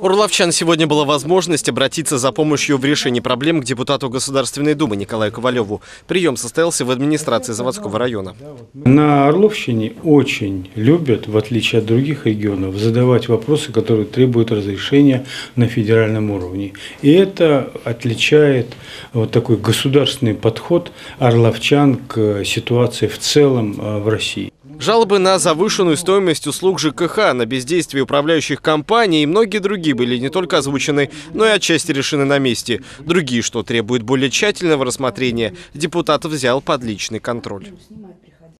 У Орловчан сегодня была возможность обратиться за помощью в решении проблем к депутату Государственной Думы Николаю Ковалеву. Прием состоялся в администрации заводского района. На Орловщине очень любят, в отличие от других регионов, задавать вопросы, которые требуют разрешения на федеральном уровне. И это отличает вот такой государственный подход орловчан к ситуации в целом э, в России. Жалобы на завышенную стоимость услуг ЖКХ, на бездействие управляющих компаний и многие другие были не только озвучены, но и отчасти решены на месте. Другие, что требуют более тщательного рассмотрения, депутат взял под личный контроль.